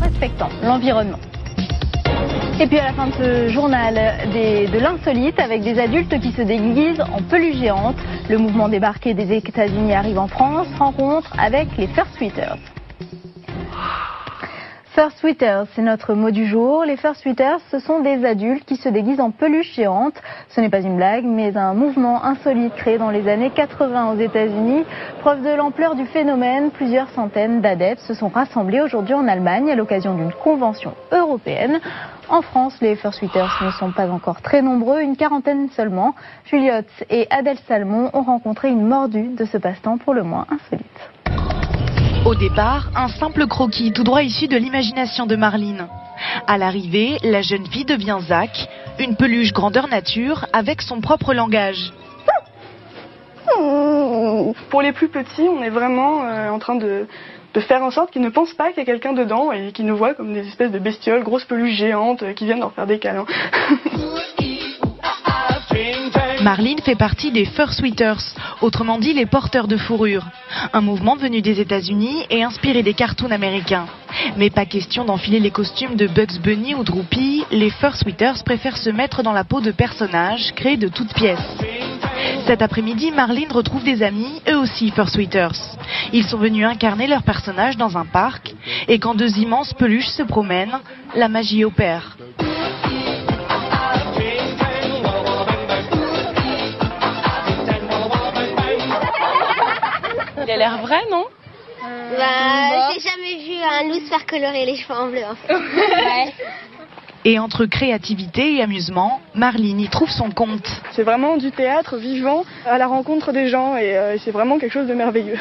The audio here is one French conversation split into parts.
Respectant l'environnement. Et puis à la fin de ce journal, de l'insolite avec des adultes qui se déguisent en peluche géante. Le mouvement débarqué des États-Unis arrive en France, rencontre avec les First Tweeters. First Tweeters, c'est notre mot du jour. Les First Tweeters, ce sont des adultes qui se déguisent en peluche géante. Ce n'est pas une blague, mais un mouvement insolite créé dans les années 80 aux États-Unis. Preuve de l'ampleur du phénomène, plusieurs centaines d'adeptes se sont rassemblés aujourd'hui en Allemagne à l'occasion d'une convention européenne. En France, les First Tweeters ne sont pas encore très nombreux, une quarantaine seulement. Juliette et Adèle Salmon ont rencontré une mordue de ce passe-temps pour le moins insolite. Au départ, un simple croquis tout droit issu de l'imagination de Marline. À l'arrivée, la jeune fille devient Zach, une peluche grandeur nature avec son propre langage. Pour les plus petits, on est vraiment euh, en train de, de faire en sorte qu'ils ne pensent pas qu'il y a quelqu'un dedans et qu'ils nous voient comme des espèces de bestioles, grosses peluches géantes euh, qui viennent leur faire des câlins. Marline fait partie des Fur Sweaters, autrement dit les porteurs de fourrure. Un mouvement venu des États-Unis et inspiré des cartoons américains. Mais pas question d'enfiler les costumes de Bugs Bunny ou Droopy, les Fur Sweaters préfèrent se mettre dans la peau de personnages créés de toutes pièces. Cet après-midi, Marline retrouve des amis, eux aussi Fur Sweaters. Ils sont venus incarner leurs personnages dans un parc, et quand deux immenses peluches se promènent, la magie opère. L'air vrai, non Bah, j'ai jamais vu un loup se faire colorer les cheveux en bleu. En fait. Ouais. Et entre créativité et amusement, Marline y trouve son compte. C'est vraiment du théâtre vivant à la rencontre des gens et euh, c'est vraiment quelque chose de merveilleux.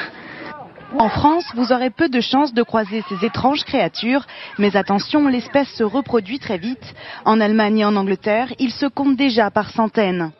En France, vous aurez peu de chances de croiser ces étranges créatures, mais attention, l'espèce se reproduit très vite. En Allemagne et en Angleterre, ils se comptent déjà par centaines.